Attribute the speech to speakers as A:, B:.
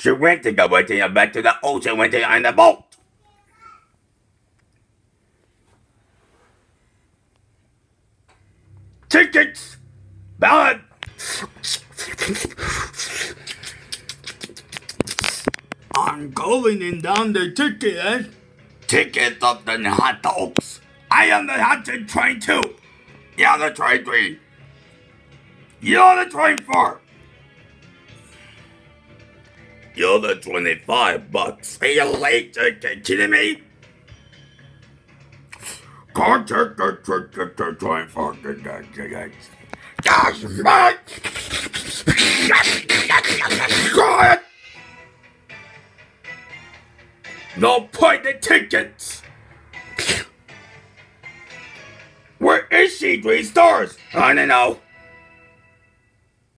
A: She went to go with you back to the ocean with you in the boat. Tickets! Ballot! I'm going in down the ticket, eh? Ticket of the hot dogs. I am the hot train two. You're the train three. You're the train four. The 25 bucks. Are you late? Are you kidding me? Contact the ticket to train for Gosh, man! God! No point in tickets! Where is she? Three stars! I don't know.